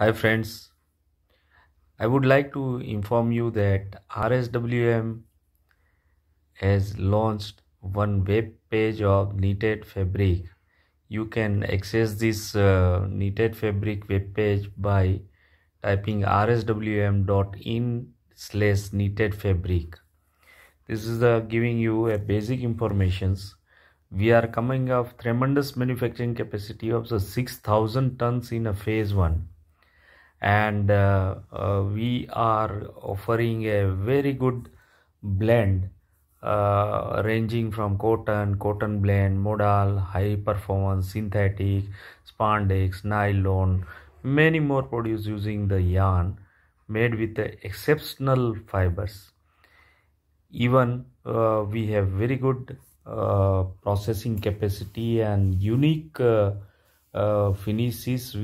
Hi friends, I would like to inform you that RSWM has launched one web page of knitted fabric. You can access this uh, knitted fabric web page by typing rswm.in slash knitted fabric. This is giving you a basic informations. We are coming of tremendous manufacturing capacity of the 6000 tons in a phase 1 and uh, uh, we are offering a very good blend uh, ranging from cotton, cotton blend, modal, high performance, synthetic, spandex, nylon, many more products using the yarn made with the exceptional fibers. Even uh, we have very good uh, processing capacity and unique uh, finishes.